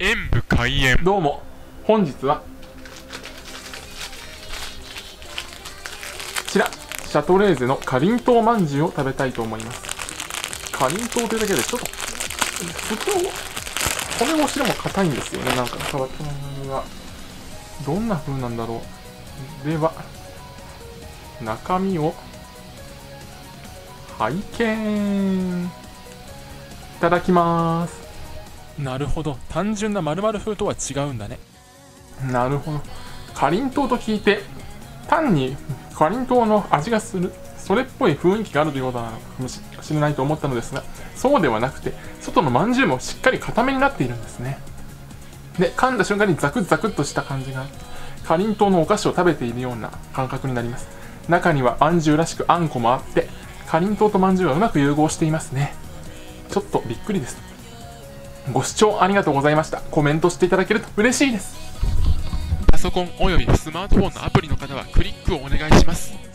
演武開演。どうも。本日はこちらシャトレーゼのかりんとうまんじゅうを食べたいと思います。かりんとうというだけでちょっと普通の骨越しでも硬いんですよね。なんか変わったのがどんな風なんだろう。では中身を拝見。いただきます。なるほど。単純な〇〇風とは違うんだね。なるほど。かりんとうと聞いて単にかりんとうの味がするそれっぽい雰囲気があるということなのかもしれないと思ったのですがそうではなくて外のまんじゅうもしっかり固めになっているんですね。で噛んだ瞬間にザクザクっとした感じがかりんとうのお菓子を食べているような感覚になります。中にはあんじゅうらしくあんこもあってかりんとうとまんじゅうがうまく融合していますね。ちょっとびっくりです。ご視聴ありがとうございました。コメントしていただけると嬉しいです。パソコンおよびスマートフォンのアプリの方はクリックをお願いします。